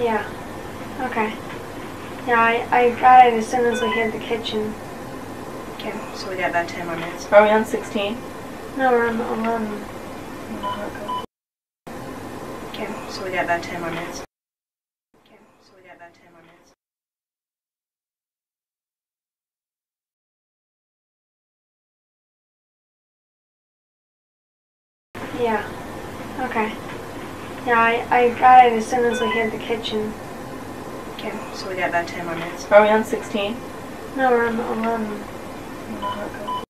Yeah. Okay. Yeah, I, I got it as soon as we hit the kitchen. Okay, so we got about 10 more minutes. Are we on 16? No, we're on 11. Okay, so we got about 10 more minutes. Okay, so we got about 10 more minutes. Yeah. Okay. Yeah, I, I got it as soon as we hit the kitchen. Okay, so we got about 10 more minutes. Are we on 16? No, we're on 11. Okay.